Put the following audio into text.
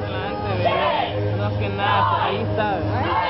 parlante, ¿verdad? No, que nada, ahí está, ¿verdad?